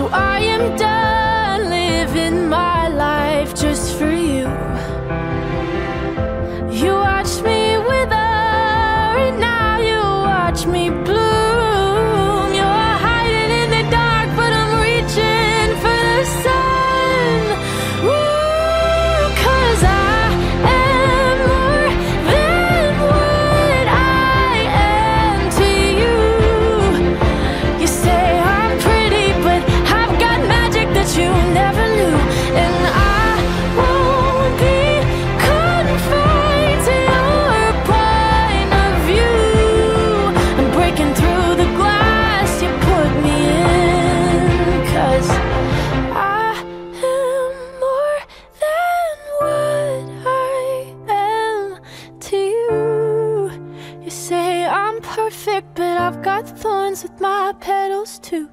So I am done living my life just for you. You watched me wither, and now you watch me bloom. say I'm perfect, but I've got thorns with my petals too.